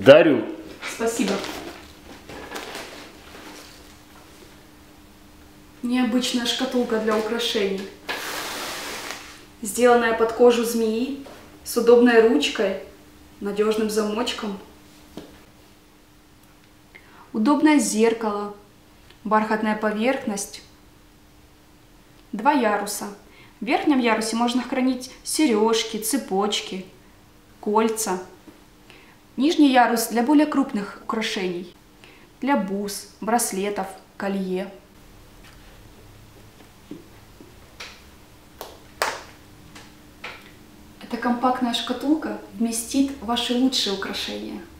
Дарю. Спасибо. Необычная шкатулка для украшений. Сделанная под кожу змеи, с удобной ручкой, надежным замочком. Удобное зеркало, бархатная поверхность. Два яруса. В верхнем ярусе можно хранить сережки, цепочки, кольца. Нижний ярус для более крупных украшений. Для бус, браслетов, колье. Эта компактная шкатулка вместит ваши лучшие украшения –